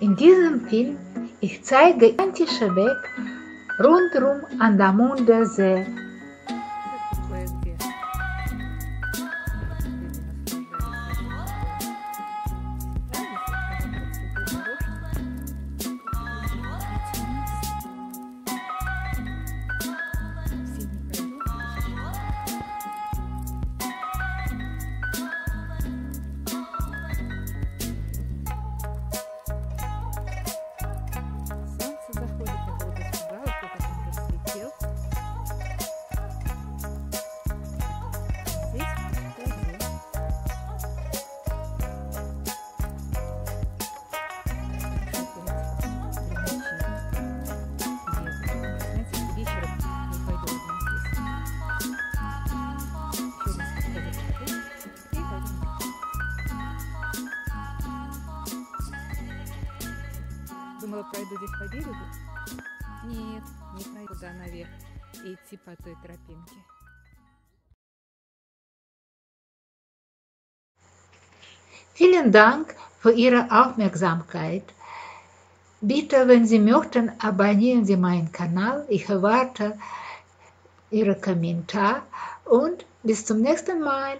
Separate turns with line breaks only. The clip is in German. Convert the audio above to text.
In diesem Film ich zeige gigantische Weg rundherum an der See.
Думала, пройду здесь по берегу. Нет, не пройду туда наверх и идти по той тропинке.
Vielen Dank für Ihre Aufmerksamkeit. Bitte, wenn Sie möchten, abonnieren Sie meinen Kanal. Ich erwarte Ihre Kommentare und bis zum nächsten Mal.